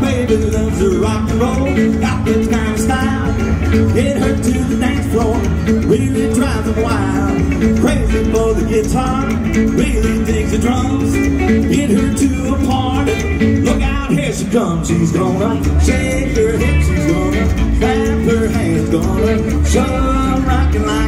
baby loves the rock and roll rock it's gonna start get her to the next floor really drives him wild. Crazy for the guitar, really digs the drums. Get her to a party, look out, here she comes. She's gonna shake her hips, she's gonna clap her hands, gonna show 'em rockin' like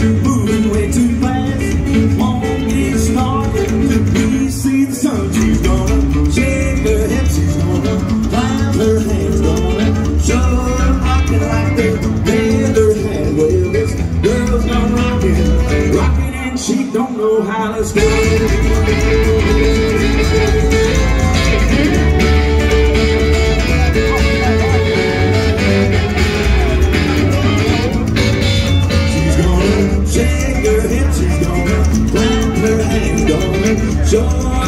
she don't know how to stop. She's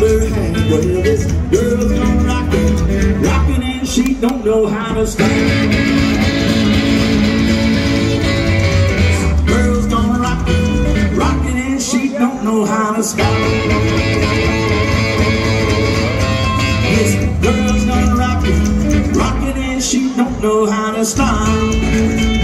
never had. Well, this girl's gonna rock it, rocking and she don't know how to stop. Girl's gonna rock it, rocking and she don't know how to stop. This girl's gonna rock it, rock it and she don't know how to stop.